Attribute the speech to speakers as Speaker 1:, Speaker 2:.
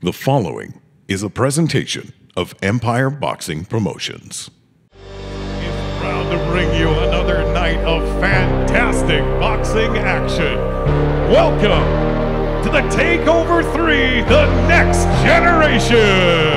Speaker 1: The following is a presentation of Empire Boxing Promotions.
Speaker 2: It's proud to bring you another night of fantastic boxing action. Welcome to the Takeover 3, the next generation.